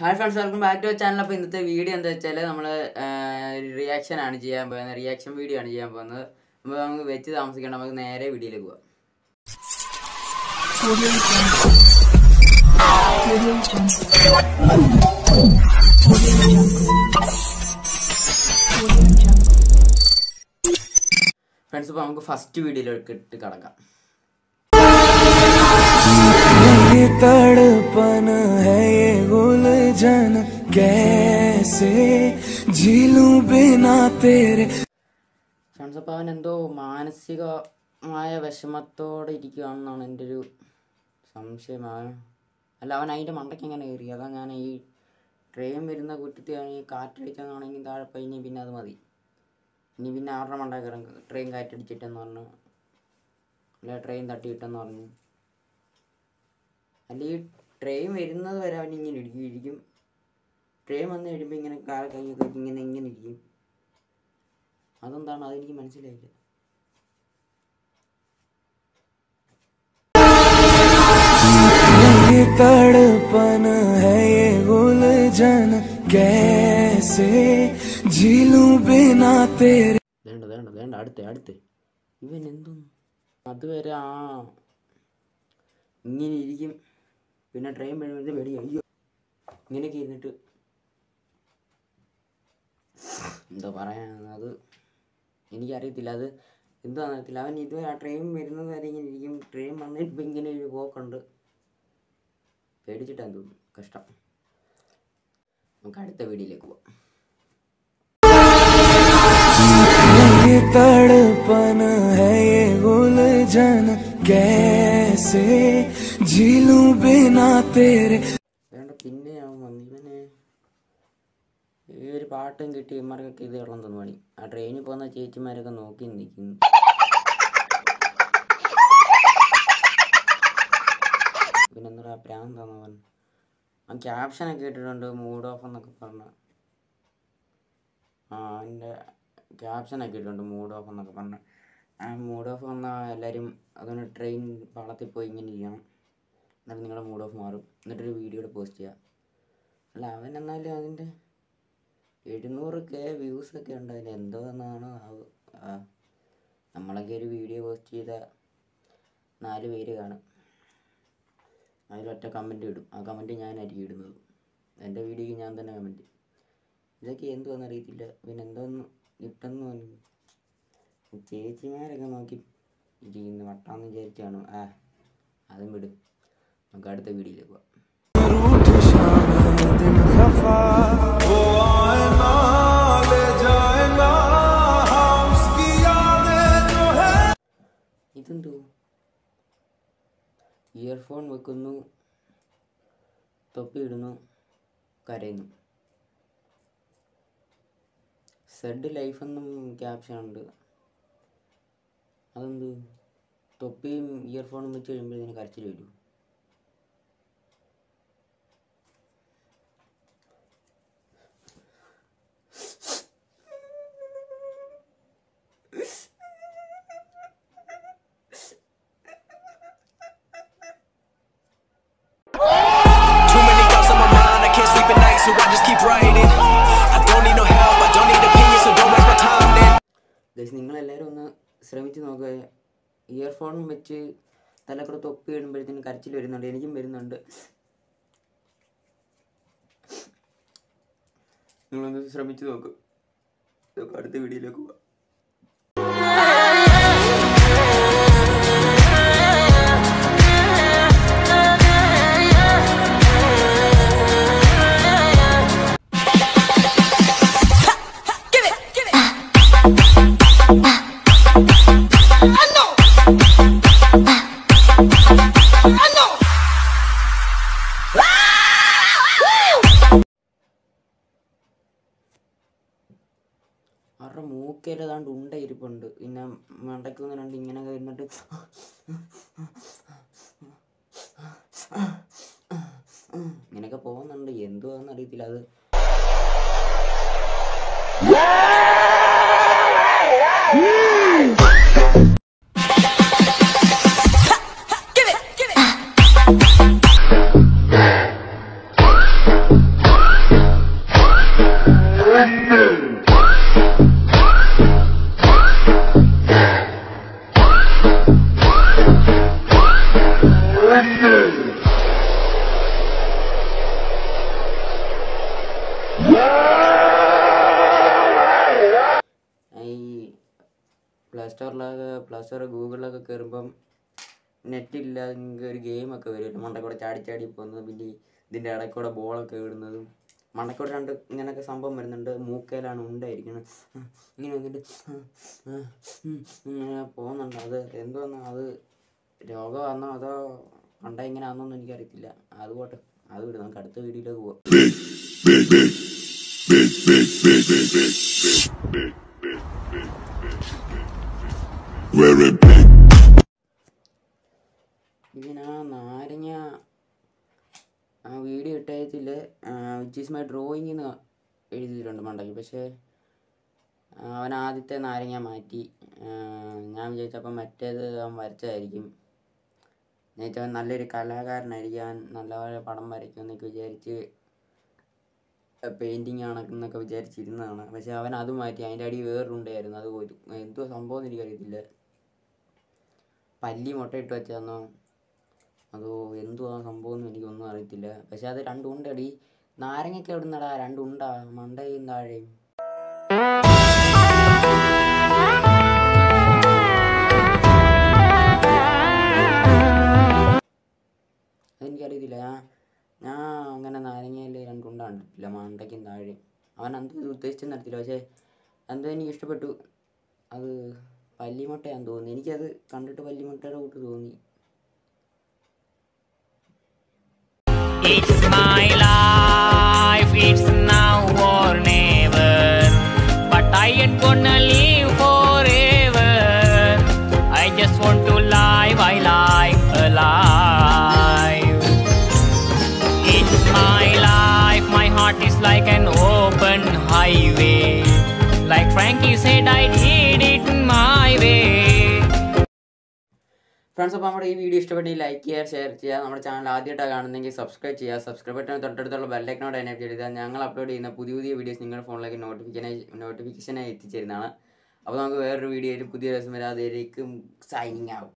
Hi friends welcome back to channel അപ്പോൾ ഇന്നത്തെ video എന്താ വെച്ചാൽ നമ്മൾ റിയാക്ഷൻ ആണ് ചെയ്യാൻ പോകുന്നത്. റിയാക്ഷൻ വീഡിയോ ആണ് ചെയ്യാൻ പോകുന്നത്. അപ്പോൾ നമുക്ക് വെച്ച് താമസിക്കണം നമുക്ക് നേരെ വീഡിയോയിലേക്ക് പോവാം. ഫ്രണ്ട്സ് അപ്പോൾ നമുക്ക് ഫസ്റ്റ് വീഡിയോയിലേക്ക് ഇട്ട് കിടക്കാം. उलझन कैसे झीलूं बिना तेरे ഫ്രണ്ട്സ് അപ്പോൾ അവൻ എന്തോ മാനസികമായ വിഷമത്തോടെ ഇരിക്കുകയാണെന്നാണ് എൻ്റെ ഒരു സംശയം അവൻ അല്ല അവൻ അതിൻ്റെ മണ്ടയ്ക്ക് എങ്ങനെ കയറി അതാ ഞാൻ ഈ ട്രെയിൻ വരുന്ന കുറ്റത്തിയാണെങ്കിൽ കാറ്റടിച്ചെന്നാണെങ്കിൽ താഴെ കഴിഞ്ഞ് പിന്നെ അത് മതി ഇനി പിന്നെ ആരുടെ മണ്ട കയറും ട്രെയിൻ കാറ്റടിച്ചിട്ടെന്ന് പറഞ്ഞു അല്ല ട്രെയിൻ തട്ടിയിട്ടെന്ന് പറഞ്ഞു അല്ല ഈ ട്രെയിൻ വരുന്നത് വരെ അവൻ ഇങ്ങനെ ഇരിക്കും ഇരിക്കും ട്രെയിൻ വന്ന് കഴിയുമ്പോൾ ഇങ്ങനെ കാല കൈയൊക്കെ വെച്ച് ഇങ്ങനെ ഇങ്ങനെ ഇരിക്കും അതെന്താണ് അതെനിക്ക് മനസ്സിലായില്ല ये तड़पन है ये उलझन कैसे झीलूं बिना तेरे വേണ്ട വേണ്ട വേണ്ട അടുത്ത് അടുത്ത് ഇവൻ എന്തോന്നു അതുവരെ ആ ഇങ്ങനെ ഇരിക്കും പിന്നെ ട്രെയിൻ വരുന്നത് വെടി അയ്യോ ഇങ്ങനെയൊക്കെ ഇരുന്നിട്ട് എന്താ പറയാ അത് എനിക്കറിയത്തില്ല അത് എന്താണെന്ന് അറിയത്തില്ല അവൻ ഇതുവരെ ആ ട്രെയിൻ വരുന്നത് വരെ ഇങ്ങനെ ഇരിക്കും ട്രെയിൻ വന്നിട്ട് ഇപ്പം ഇങ്ങനെ ഒരു പോക്കുണ്ട് പേടിച്ചിട്ടാന്ന് തോന്നുന്നു കഷ്ടം നമുക്ക് അടുത്ത വീഡിയോയിലേക്ക് പോവാം ये तड़पन है ये उलझन कैसे झीलूं बिना तेरे വേണ്ട പിന്നെ അവൻ വന്നു ഇവന് ഈ ഒരു പാട്ടും കിട്ടി ഇമാർക്കൊക്കെ ഇത് വെള്ളം തന്നു ആ ട്രെയിനിൽ പോകുന്ന ചേച്ചിമാരൊക്കെ നോക്കി നിൽക്കുന്നു പിന്നെന്താ പ്രാന്താന്ന് പറഞ്ഞു. ആ ക്യാപ്ഷനൊക്കെ ഇട്ടിട്ടുണ്ട് മൂഡ് ഓഫ് എന്നൊക്കെ പറഞ്ഞ. ആ അതിന്റെ ക്യാപ്ഷനൊക്കെ ഇട്ടിട്ടുണ്ട് മൂഡ് ഓഫ് എന്നൊക്കെ പറഞ്ഞു. ആ മൂഡ് ഓഫ് വന്നാൽ എല്ലാവരും അതുകൊണ്ട് ട്രെയിൻ പാളത്തിൽ പോയി ഇങ്ങനെ ഇരിക്കണം. എന്നിട്ട് നിങ്ങളുടെ മൂഡ് ഓഫ് മാറും. എന്നിട്ടൊരു വീഡിയോ പോസ്റ്റ് ചെയ്യുക അല്ല അവൻ എന്നാലും അതിന്റെ എഴുന്നൂറ് കെ വ്യൂസ് ഒക്കെ ഉണ്ട് അതിന് എന്തോ എന്നാണ് ആവ് ആ നമ്മളൊക്കെ ഒരു വീഡിയോ പോസ്റ്റ് ചെയ്ത നാല് പേര് കാണും. അതിലൊറ്റ കമന്റ് ഇടും. ആ കമന്റ് ഞാനായിരിക്കും ഇടുന്നത്. എന്റെ വീഡിയോക്ക് ഞാൻ തന്നെ കമന്റ് ഇതൊക്കെ എന്തുവാന്ന് അറിയത്തില്ല. പിന്നെ എന്തോന്ന് കിട്ടുന്നു പറഞ്ഞു ചേച്ചിമാരൊക്കെ നോക്കി ഇരിക്കുന്നു. വട്ടാന്ന് വിചാരിച്ചാണ്. ആ അതും വിടും നമുക്ക് അടുത്ത വീഡിയോയിലേക്ക് പോവാം. ഇതെന്തോ ഇയർഫോൺ വെക്കുന്നു തൊപ്പിയിടുന്നു കരയുന്നു. സെഡ് ലൈഫ് എന്നും ക്യാപ്ഷൻ ഉണ്ട്. അതെന്ത്? തൊപ്പിയും ഇയർഫോണും വെച്ച് കഴിയുമ്പോഴത്തേന് കരച്ചിൽ വരും. ഗൈസ് നിങ്ങളെല്ലാവരും ഒന്ന് ശ്രമിച്ച് നോക്കുക ഇയർഫോൺ വെച്ച് തലക്കൂടെ തൊപ്പി ഇടുമ്പോഴത്തേനും കരച്ചിൽ വരുന്നുണ്ട് എനിക്കും വരുന്നുണ്ട്. നിങ്ങളൊന്ന് ശ്രമിച്ച് നോക്ക്. ഇതൊക്കെ അടുത്ത വീഡിയോയിലേക്ക് പോവാം. അവരുടെ മൂക്കേൽ ഏതാണ്ട് ഉണ്ട ഇരിപ്പുണ്ട്. പിന്നെ മണ്ടയ്ക്ക് ഒന്ന് രണ്ട് ഇങ്ങനെ ഇരുന്നിട്ട് ഇങ്ങനെയൊക്കെ പോകുന്നുണ്ട്. എന്തുവാന്ന് അറിയത്തില്ല അത് ഈ പ്ലേ സ്റ്റോറിലൊക്കെ പ്ലേ സ്റ്റോർ ഗൂഗിളിലൊക്കെ കയറുമ്പം നെറ്റില്ലാതെങ്കിൽ ഒരു ഗെയിമൊക്കെ വരും. മണ്ടക്കൂടെ ചാടി ചാടി പോകുന്നതും പിന്നെ ഇതിന്റെ ഇടയ്ക്കൂടെ ബോളൊക്കെ ഇടുന്നതും. മണ്ടക്കൂടെ രണ്ട് ഇങ്ങനെയൊക്കെ സംഭവം വരുന്നുണ്ട്. മൂക്കയിലാണ് ഉണ്ടായിരിക്കുന്നത് ഇങ്ങനെ വന്നിട്ട് ഇങ്ങനെ പോകുന്നുണ്ട്. അത് എന്തോന്നാ അത് രോഗമാണോ അതോ മണ്ട ഇങ്ങനെ ആണെന്നൊന്നും എനിക്കറിയത്തില്ല. അതുപോട്ടെ അത് വിടും നമുക്ക് അടുത്ത വീഡിയോയിലേക്ക് പോവാം. ഇതിന് നാരങ്ങ ആ വീഡിയോ ഇട്ടയത്തിൽ വിച്ച് ഈസ് മൈ ഡ്രോയിങ് എന്ന് എഴുതിയിട്ടുണ്ട് മണ്ടയ്ക്ക്. പക്ഷേ അവൻ ആദ്യത്തെ നാരങ്ങ മാറ്റി. ഞാൻ വിചാരിച്ചപ്പം മറ്റേത് അവൻ വരച്ചതായിരിക്കും. ഞാൻ നല്ലൊരു കലാകാരനായിരിക്കാൻ നല്ലപോലെ നല്ല പടം വരയ്ക്കും എന്നൊക്കെ വിചാരിച്ച് പെയിന്റിങ് ആണെന്നൊക്കെ വിചാരിച്ചിരുന്നതാണ്. പക്ഷേ അവൻ അത് മാറ്റി. അതിന്റെ അടി വേറൊരുണ്ടായിരുന്നു. അത് ഒരു എന്തോ സംഭവം എനിക്കറിയത്തില്ല. പല്ലി മുട്ടയിട്ട് വെച്ചാന്നോ അതോ എന്തുവാ സംഭവം എന്ന് എനിക്കൊന്നും അറിയത്തില്ല. പക്ഷേ അത് രണ്ടുണ്ടടി നാരങ്ങയ്ക്ക് എവിടെ നിന്നടാ രണ്ടുണ്ടാ മണ്ടയും താഴെയും. അതെനിക്കറിയത്തില്ല ഞാൻ ഞാൻ അങ്ങനെ നാരങ്ങയിൽ രണ്ടുണ്ട കണ്ടിട്ടില്ല മണ്ടയ്ക്കും താഴെ അവൻ എന്തോ ഇത് ഉദ്ദേശിച്ചെന്ന് അറിയത്തില്ല. പക്ഷേ എന്തോ എനിക്ക് ഇഷ്ടപ്പെട്ടു. അത് പല്ലിമുട്ടയാന്ന് തോന്നി എനിക്കത് കണ്ടിട്ട് പല്ലിമുട്ടയുടെ കൂട്ട് തോന്നി. It's my life, like an open highway. Like Frankie said, I did it my way. Friends അപ്പോൾ നമ്മുടെ ഈ വീഡിയോ ഇഷ്ടപ്പെട്ടെങ്കിൽ ലൈക്ക് ചെയ്യുക ഷെയർ ചെയ്യുക. നമ്മുടെ ചാനൽ ആദ്യമായിട്ടാണ് കാണുന്നെങ്കിൽ സബ്സ്ക്രൈബ് ചെയ്യുക. സബ്സ്ക്രൈബ് ബട്ടൺ തൊട്ടടുത്തുള്ള ബെല്ലൈക്കനോട് എനേബിൾ ചെയ്താൽ ഞങ്ങൾ അപ്ലോഡ് ചെയ്യുന്ന പുതിയ പുതിയ വീഡിയോസ് നിങ്ങളുടെ ഫോണിലേക്ക് നോട്ടിഫിക്കേഷനായി നോട്ടിഫിക്കേഷനായി എത്തിച്ചേരുന്നതാണ്. അപ്പോൾ നമുക്ക് വേറൊരു വീഡിയോയിൽ പുതിയ ദിവസം വരാതെ സൈനിങ് ആവും